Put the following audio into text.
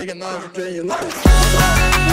Taking off, drain your.